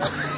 stage.